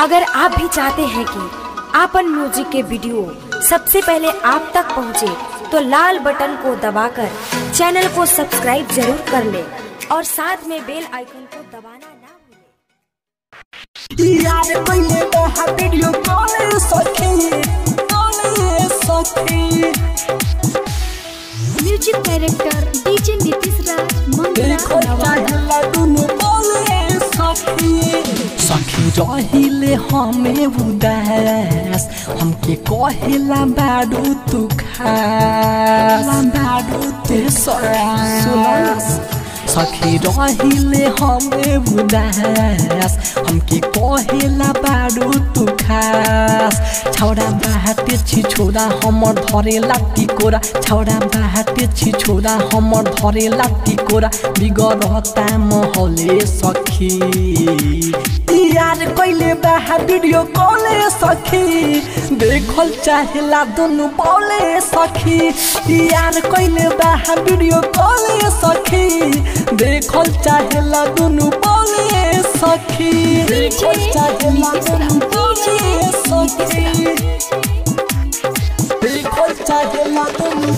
अगर आप भी चाहते हैं कि आपन म्यूज़िक के वीडियो सबसे पहले आप तक पहुँचे, तो लाल बटन को दबाकर चैनल को सब्सक्राइब ज़रूर कर ले और साथ में बेल आइकन को दबाना ना भूलें। यार पहले बहा वीडियो कॉल सखी। कॉल सखी। Music director DJ Nitish Raj Mangla Nawada. रहिले हमें उदास, हमके कहेला बाडू तू खास। सखी रहिले हमें उदास, हमके कहेला बाडू तू खास। छौरा बाहते छी, छोरा हमर धरे लाठी कोरा। छौरा बाटे छी, छोरा हमर धरे लाठी कोरा। बिगड़ता महले सखी। यार कइले बाहा वीडियो कॉले सखी। देखल चाहेला दुनु बोले सखी। यार कइले बाहा वीडियो कॉले सखी। देखल चाहेला दुनु बोले सखी। देखल चाहेला दुनु बोले सखी। देखल चाहेला दुनु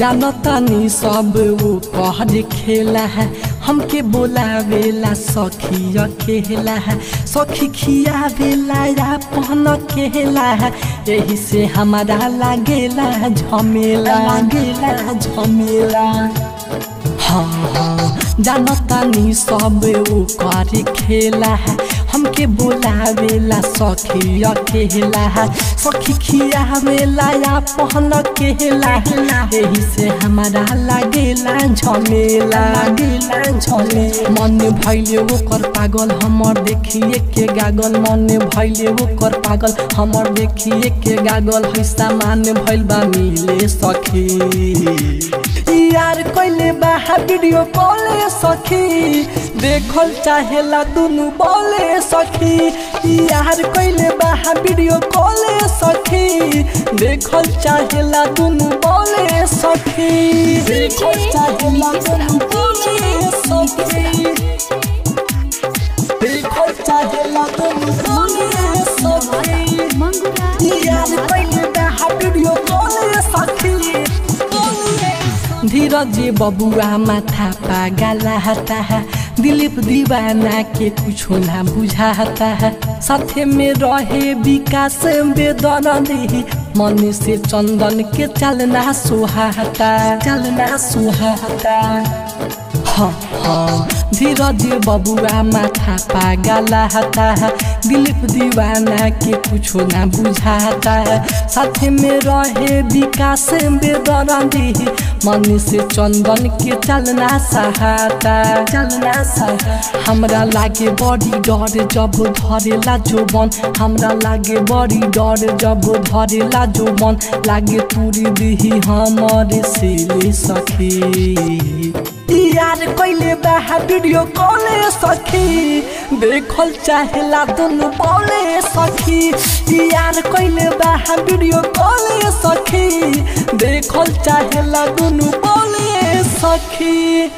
जानतानी सब वो कहर खेला है। हमके बोलावेला सखी अकेला है। सखी खियावेला या पहन केला है। यही से हमारा लागेला झमेला। लागेला झमेला। हाँ हाँ जानतानी सब वो करे खेला है। हमके बोलावेला सखी अकेला सखी खियावेला या पहन केला यही से हमारा लागेला झमेला। लागेला झमे मन भैले ओकर पागल हमर देखिए के गागल। मन भैले ओकर पागल हमर देखिए के गागल। है सामान भइल बा मिले सखी। बाहा वीडियो सखी। देखल चाहेला दुनु बोले सखी। यार कैले बाहा वीडियो कॉल सखी। देखल चाहेला दुनु बोले सखी। देखल चाहेला दुनु धीरज बबुआ माथा पागला हता। है दिलीप दीवाना के कुछ ना बुझाता है साथे में रहे विकास बेदरदी मन से चंदन के चलना सुहाता चलना सुहाता धीरज बबुआ माथा पागला हता है। दिलीप दीवाना के कुछो ना बुझाता है। साथ में रहे विकास बेदरदी मन से चंदन के चलना सहाता, चलना सहा हमरा लागे बड़ी डर जब धरेला जोबन। हमरा लागे बड़ी डर जब धरेला जोबन। लागे तुरी दिही हमर सखी। यार कइले बाहा वीडियो कॉल सखी। देखल चाहेला दुनु बोले सखी। यार कइले बाहा वीडियो कॉल सखी। देखल चाहेला दुनु बोले सखी।